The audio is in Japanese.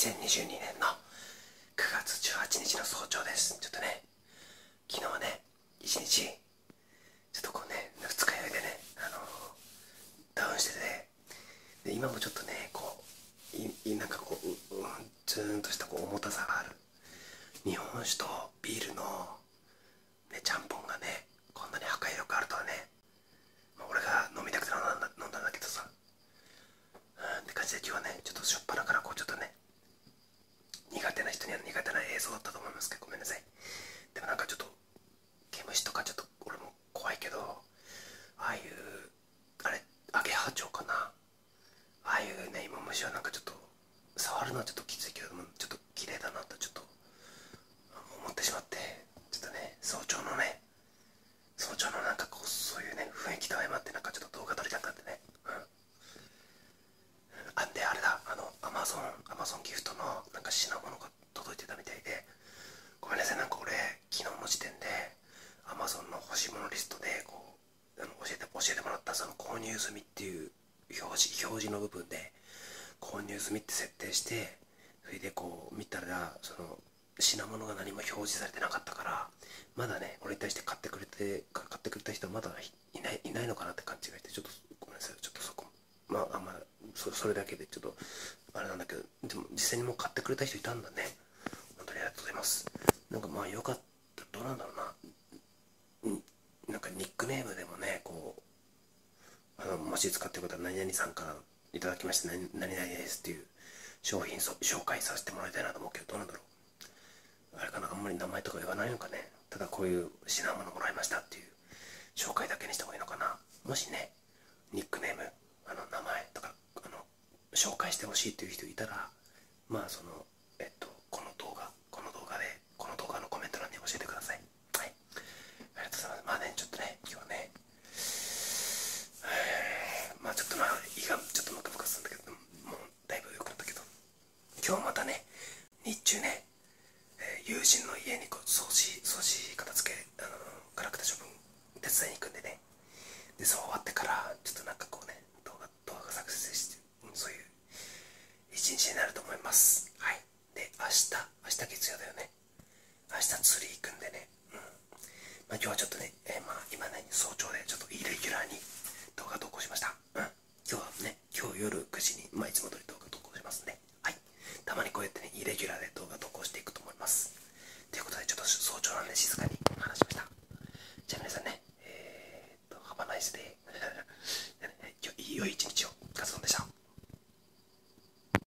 2022年の9月18日の早朝です。ちょっとね昨日はね一日ちょっとこうね二日酔いでねあのダウンしててで今もちょっとねこういなんかこうう、うん、ズーンとしたこう重たさがある。日本酒とビールのねちゃんぽんがねこんなに破壊力あるとはね、まあ、俺が飲みたくて飲んだ飲んだんだけどさうんって感じで今日はねちょっとしょっぱなからこうちょっとね苦手な人には苦手な映像だったと思いますけどごめんなさいでもなんかちょっと毛虫とかちょっと俺も怖いけどああいうあれアゲハチョウかな。ああいうね今虫はなんかちょっと触るのはちょっときついけどもちょっと綺麗だなとちょっと思ってしまってちょっとね早朝のね早朝のなんかこうそういうね雰囲気と相まってなんかちょっと動画撮りたかったねうんあんであれだあのアマゾンアマゾンギフトのなんか品物が届いてたみたいでごめんなさいなんか俺昨日の時点でアマゾンの欲しいものリストでこうあの教えて教えてもらったその購入済みっていう表示表示の部分で購入済みって設定してそれでこう見たらその品物が何も表示されてなかったからまだね俺に対して買ってくれて買ってくれた人はまだいないいないのかなって勘違いしてちょっとごめんなさいちょっとそこまああんまそそれだけでちょっとあれなんだけどでも実際にもう買ってくれた人いたんだね。本当にありがとうございます。なんかまあよかったどうなんだろうなんなんかニックネームでもねこうあのもし使ってことは何々さんからいただきまして何々ですっていう商品紹介させてもらいたいなと思うけどどうなんだろう。あれかなあんまり名前とか言わないのかね。ただこういう品物もらいましたっていう紹介だけにした方がいいのかな。もしねニックネームあの名前とかあの紹介してほしいという人いたらまあそのえっとこの動画この動画でこの動画のコメント欄に教えてくださいはいありがとうございますまあねちょっとね今日はねまあちょっとまあ胃がちょっとムカムカするんだけどもうだいぶ良くなったけど今日またね日中ね、えー、友人の家に掃除掃除片付けあのガラクタ処分手伝いに行くんでね。でそう終わってからちょっとなんかこうね動画動画作成して、うん、そういう一日になると思います。はい。で明日明日月曜だよね。明日釣り行くんでね。うん。まあ今日はちょっとね、えー、まあ今ね早朝でちょっとイレギュラーに動画投稿しました。うん。今日はね今日夜9時にまあいつも通り動画投稿しますねはい。たまにこうやってねイレギュラーで動画